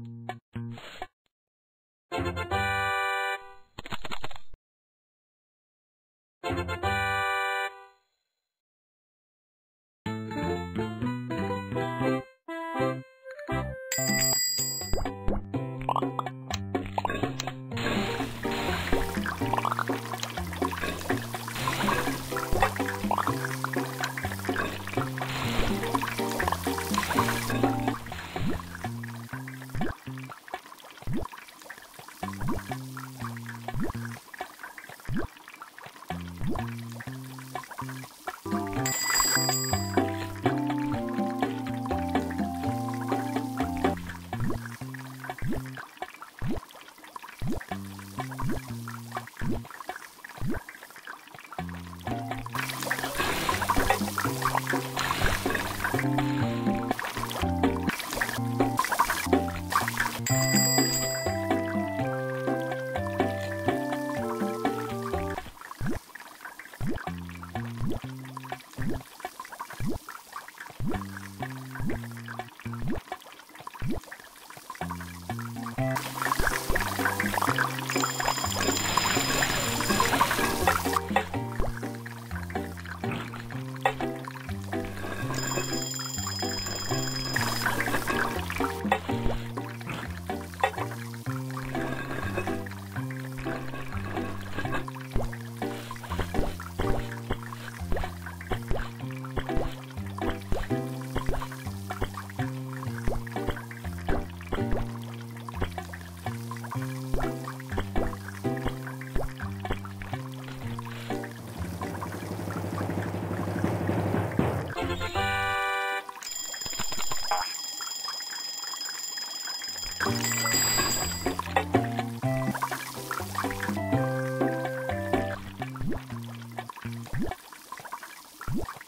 you Música What?